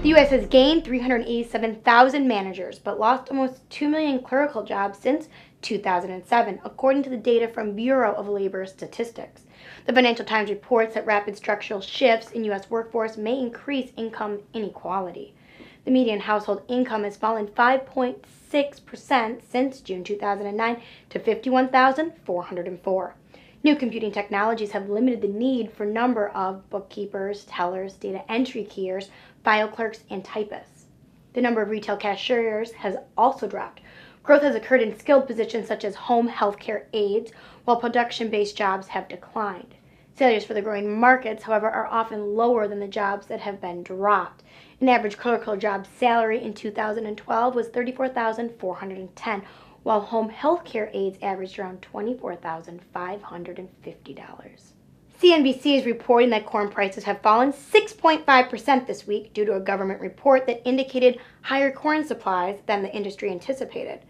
The U.S. has gained 387,000 managers, but lost almost 2 million clerical jobs since 2007, according to the data from Bureau of Labor Statistics. The Financial Times reports that rapid structural shifts in U.S. workforce may increase income inequality. The median household income has fallen 5.6% since June 2009 to 51,404. New computing technologies have limited the need for number of bookkeepers, tellers, data entry keyers, file clerks, and typists. The number of retail cashiers has also dropped. Growth has occurred in skilled positions such as home healthcare aides, while production-based jobs have declined. Salaries for the growing markets, however, are often lower than the jobs that have been dropped. An average clerical job salary in 2012 was 34410 while home health care aides averaged around $24,550. CNBC is reporting that corn prices have fallen 6.5% this week due to a government report that indicated higher corn supplies than the industry anticipated.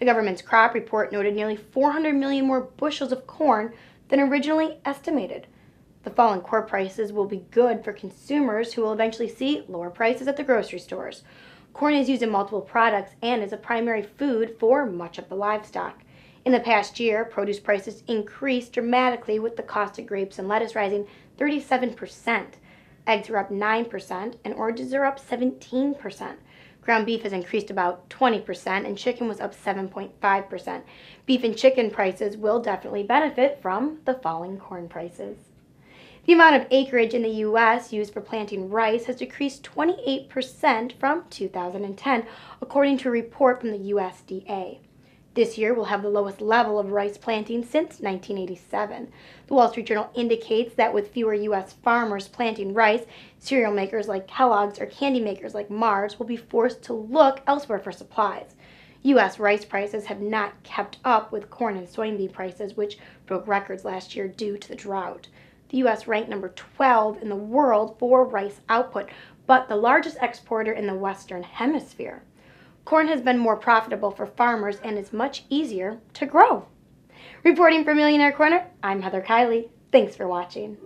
The government's crop report noted nearly 400 million more bushels of corn than originally estimated. The fall in corn prices will be good for consumers who will eventually see lower prices at the grocery stores. Corn is used in multiple products and is a primary food for much of the livestock. In the past year, produce prices increased dramatically with the cost of grapes and lettuce rising 37%. Eggs are up 9% and oranges are up 17%. Ground beef has increased about 20% and chicken was up 7.5%. Beef and chicken prices will definitely benefit from the falling corn prices. The amount of acreage in the U.S. used for planting rice has decreased 28% from 2010, according to a report from the USDA. This year will have the lowest level of rice planting since 1987. The Wall Street Journal indicates that with fewer U.S. farmers planting rice, cereal makers like Kellogg's or candy makers like Mars will be forced to look elsewhere for supplies. U.S. rice prices have not kept up with corn and soybean prices, which broke records last year due to the drought. The U.S. ranked number 12 in the world for rice output, but the largest exporter in the Western Hemisphere. Corn has been more profitable for farmers and is much easier to grow. Reporting for Millionaire Corner, I'm Heather Kiley. Thanks for watching.